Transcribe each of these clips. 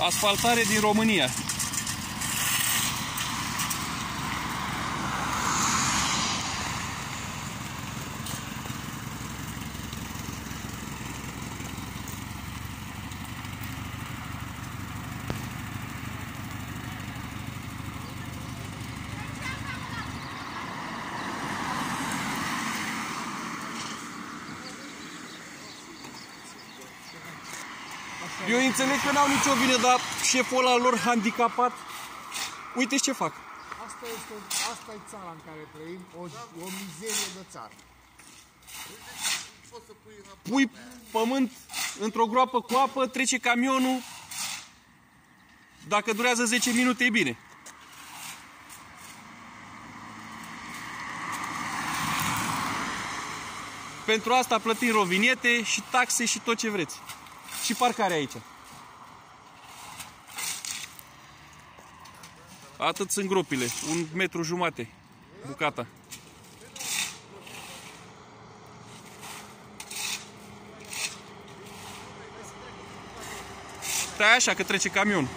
Asfaltare din România. Eu înțeleg că n-au nicio vină, dar șeful ăla lor handicapat, uite ce fac. Asta este, asta e țara în care trăim, o, o mizerie de țară. Pui pământ într-o groapă cu apă, trece camionul, dacă durează 10 minute e bine. Pentru asta plătim rovinete și taxe și tot ce vreți. Și parcare aici. Atât sunt gropile, un metru jumate bucata. Stai așa că trece camion.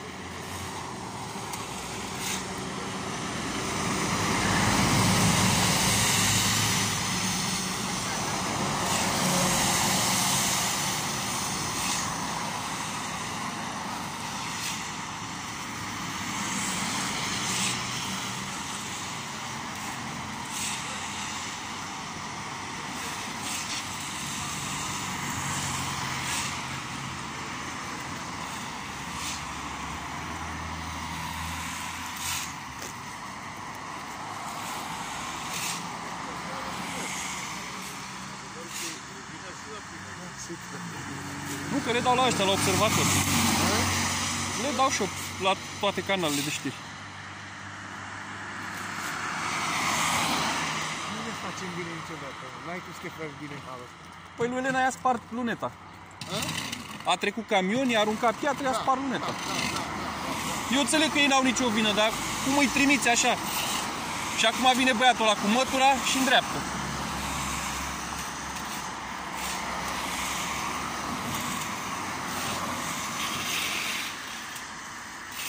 Nu, că le dau la ăștia, la observator. Le dau și eu la toate canalele de știri. Nu ne facem bine niciodată. N-ai cum să te faci bine în halul ăsta. Păi lui Elena i-a spart luneta. A trecut camion, i-a aruncat piatră, i-a spart luneta. Eu înțeleg că ei n-au nicio vină, dar cum îi trimiți așa? Și acum vine băiatul ăla cu mătura și în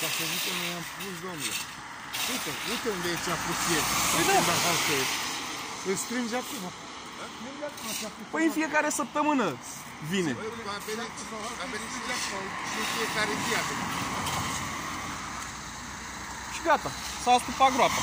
Ca să zic că noi am pus, domnule. Uite, uite unde e ce-a pus el. Păi da. La halcă e. Îl strânge acum. Strânge acum ce-a pus. Păi în fiecare săptămână vine. A venit, a venit și de acolo. Și în fiecare zi a venit. Și gata, s-a stupat groapa.